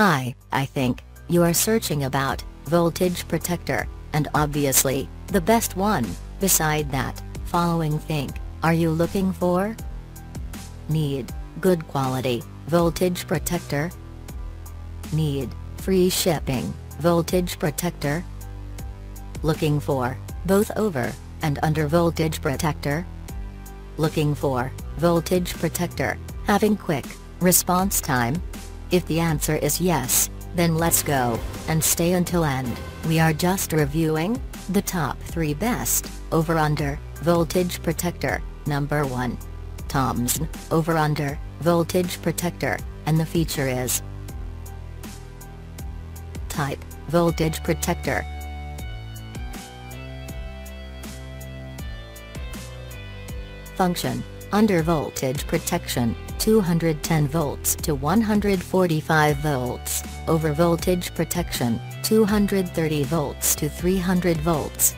I I think, you are searching about, voltage protector, and obviously, the best one, beside that, following think, are you looking for? Need, good quality, voltage protector? Need, free shipping, voltage protector? Looking for, both over, and under voltage protector? Looking for, voltage protector, having quick, response time? If the answer is yes, then let's go, and stay until end, we are just reviewing, the top 3 best, over-under, voltage protector, number 1. TOMZN, over-under, voltage protector, and the feature is Type, voltage protector. Function, under voltage protection, 210 volts to 145 volts, over voltage protection, 230 volts to 300 volts.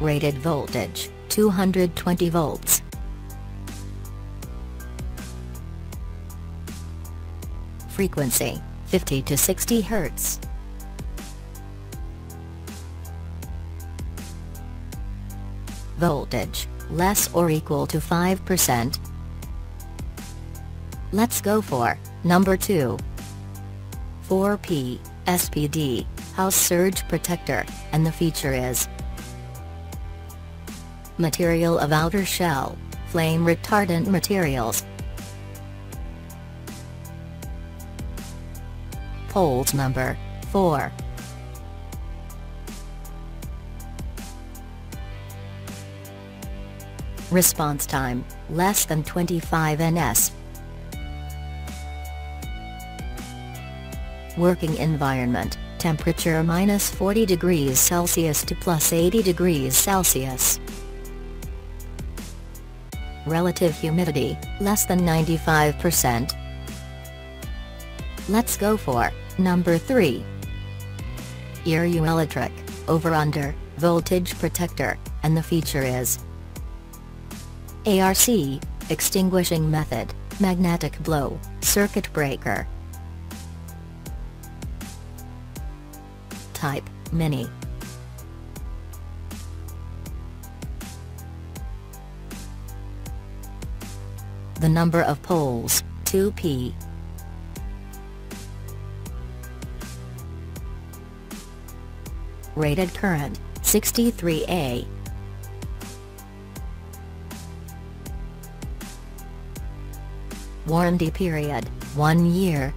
Rated voltage, 220 volts. Frequency, 50 to 60 Hz. Voltage, less or equal to 5%. Let's go for, number 2. 4P, SPD, House Surge Protector, and the feature is Material of outer shell, flame retardant materials. Poles number 4. Response time, less than 25 ns. Working environment, temperature minus 40 degrees Celsius to plus 80 degrees Celsius. Relative humidity, less than 95%. Let's go for, number 3. ERU Electric, over-under, voltage protector, and the feature is ARC, extinguishing method, magnetic blow, circuit breaker. Type, Mini. The number of poles, 2p. Rated current, 63A. Warranty period, 1 year.